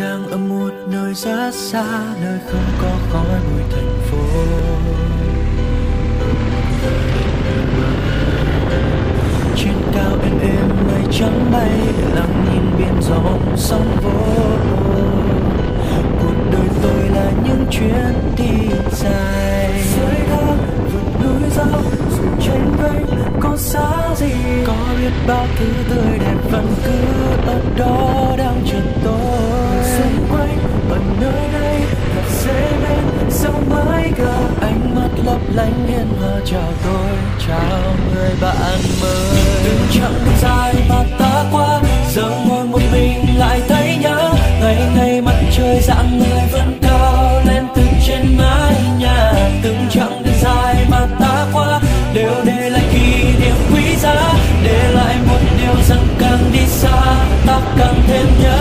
đang ở một nơi rất xa, nơi không có khói bụi thành phố. Trên cao êm êm, mây trắng bay, lặng nhìn biển rộng sóng vỗ. Cuộc đời tôi là những chuyến đi dài. Dưới đó vượt núi dốc dù trên vây, có xa gì? Có biết bao thứ tươi đẹp vẫn cứ ở đó đang chờ tôi nơi đây, thật dễ bên. Sao mãi gặp ánh mắt lấp lánh hiền hòa. Chào tôi, chào người bạn mới. Từng chặng đường dài mà ta qua, giờ ngồi một mình lại thấy nhớ. Ngày ngày mặt trời dạng người vẫn cao lên từ trên mái nhà. Từng chặng đường dài mà ta qua, đều để lại kỷ niệm quý giá. Để lại một điều rằng càng đi xa, ta càng thêm nhớ.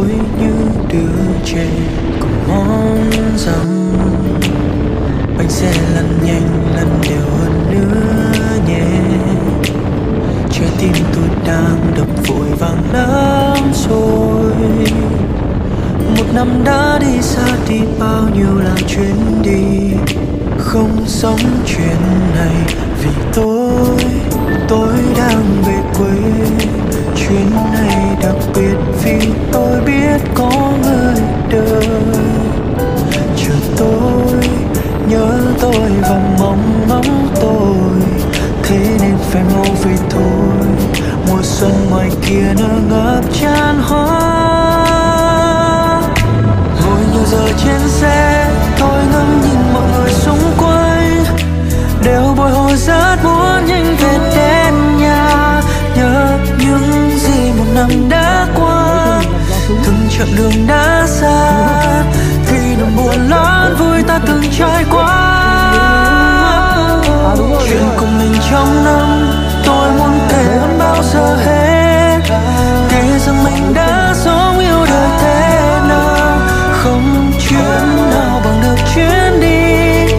Tôi như đứa trẻ còn mong rằng bánh xe lăn nhanh lăn đều hơn nữa nhé trái tim tôi đang đập vội vàng lắm rồi. Một năm đã đi xa đi, bao nhiêu là chuyến đi. Không sống chuyện này vì tôi tôi đang về quê chuyến này đặc biệt vì tôi biết có người đợi. Chờ tôi, nhớ tôi và mong ngóng tôi. Thế nên phải mau về thôi. Mùa xuân ngoài kia nở ngập chặng đường đã xa khi đừng buồn lớn vui ta từng trải qua. Chuyện cùng mình trong năm, tôi muốn kể hơn bao giờ hết. Kể rằng mình đã sống yêu đời thế nào, không chuyến nào bằng được chuyến đi.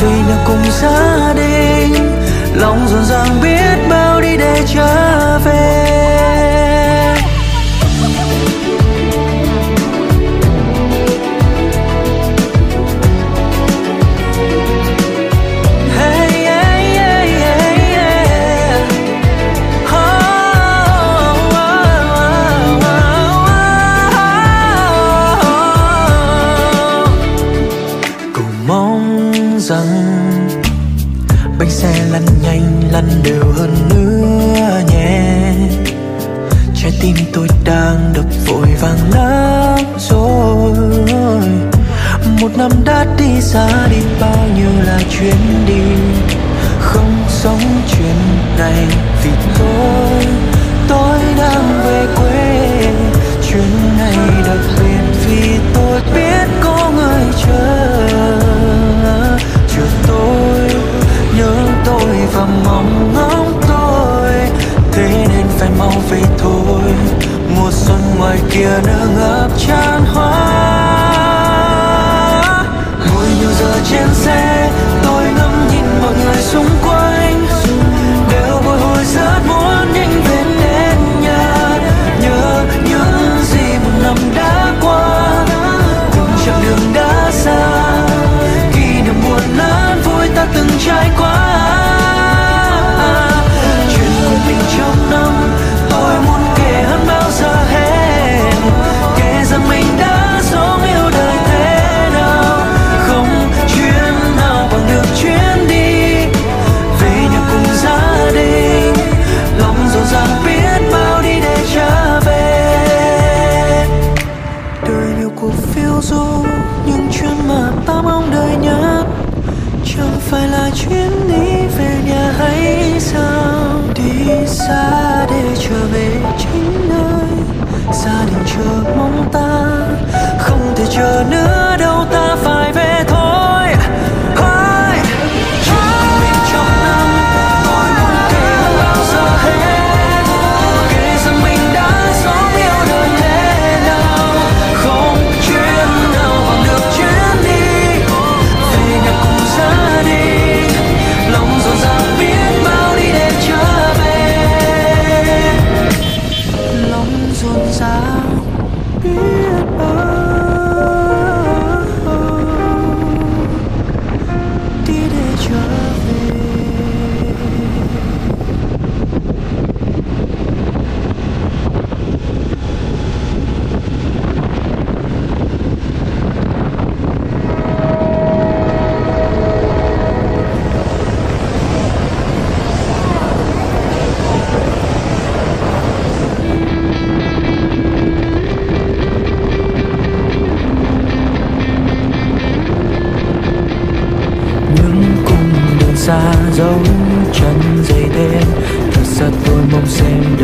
Vì nhà cùng gia đình, lòng rộn ràng biết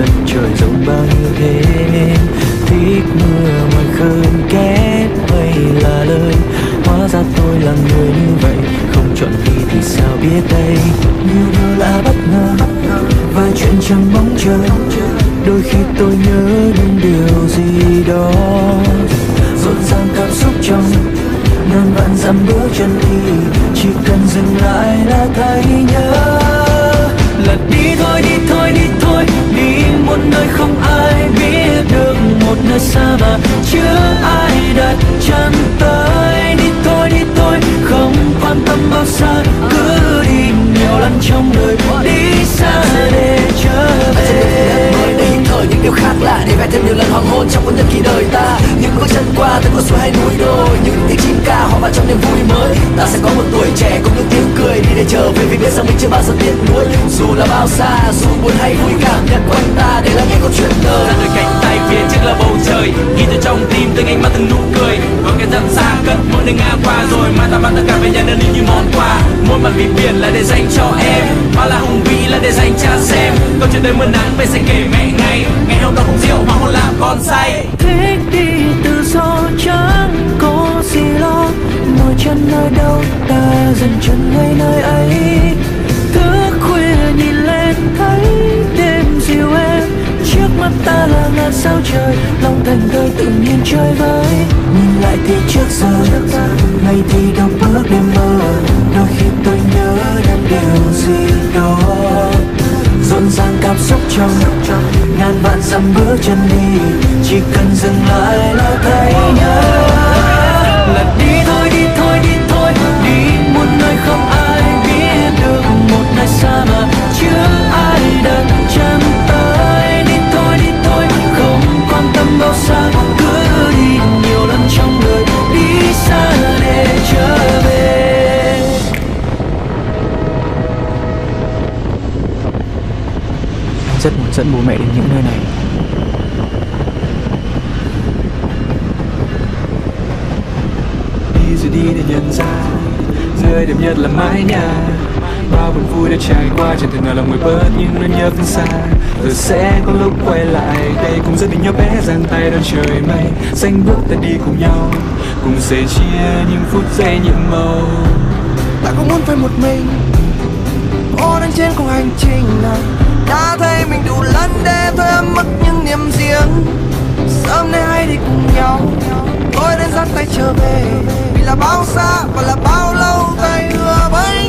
đất trời rộng bao nhiêu thế thích mưa ngoài khơi kết mây là lời. Hóa ra tôi là người như vậy, không chọn đi thì sao biết đây? Nhiều điều là bất ngờ, và chuyện chẳng mong chờ. Đôi khi tôi nhớ đến điều gì đó. Rộn ràng cảm xúc trong ngàn vạn dặm bước chân đi. Chỉ cần dừng lại đã thấy nhớ. Là đi thôi đi thôi đi thôi, đi một nơi không ai biết được. Một nơi xa mà chưa ai đặt chân tới. Đi thôi đi thôi, không quan tâm bao xa. Cứ đi, nhiều lần trong đời, đi xa để trở về. Thời những điều khác lạ để vẽ thêm nhiều lần hoàng hôn trong cuốn nhật ký đời ta. Những bước chân qua từng con suối hay núi đồi, những tiếng chim ca hòa vào trong niềm vui mới. Ta sẽ có một tuổi trẻ cùng những tiếng cười đi để trở về vì biết rằng mình chưa bao giờ tiếc nuối. Dù là bao xa, dù buồn hay vui chuyện đời ra đôi cánh tay phía trước là bầu trời. Ghi cho trong tim từng ánh mắt từng nụ cười. Có cái rất xa cất mỗi nơi ngang qua rồi. Mai ta mang tất cả về nhà đơn đi như món quà. Mỗi mặt vì biển là để dành cho em. Mà là hùng vĩ là để dành cha xem. Câu chuyện đời mưa nắng về sẽ kể mẹ ngay ngày hôm đó không rượu mà hôn làm con say. Thích đi tự do chẳng có gì lo? Mỗi chân nơi đâu, ta dừng chân ngay nơi ấy. Thức khuya nhìn lên thấy mắt ta là ngàn sao trời lòng thành đôi tự nhiên chơi với nhìn lại thì trước giờ ngày thì đâu bước đêm mơ. Đôi khi tôi nhớ đến điều gì đó. Rộn ràng cảm xúc trong ngàn vạn dặm bước chân đi, chỉ cần dừng lại là rất muốn dẫn bố mẹ đến những nơi này. Đi rồi đi để nhận ra nơi đẹp nhất là mái nhà. Bao buồn vui đã trải qua chẳng thể nào lòng người bớt nhưng nỗi nhớ vẫn xa. Rồi sẽ có lúc quay lại đây cùng gia đình nhỏ bé giang tay đón trời mây. Xanh bước ta đi cùng nhau cùng sẻ chia những phút giây nhiệm màu. Ta không muốn phải một mình ô đang trên cùng hành trình này đã thấy mình đủ lớn để thôi em mất những niềm riêng. Sớm nay hay đi cùng nhau tôi đến dắt tay trở về. Vì là bao xa và là bao lâu tay hứa với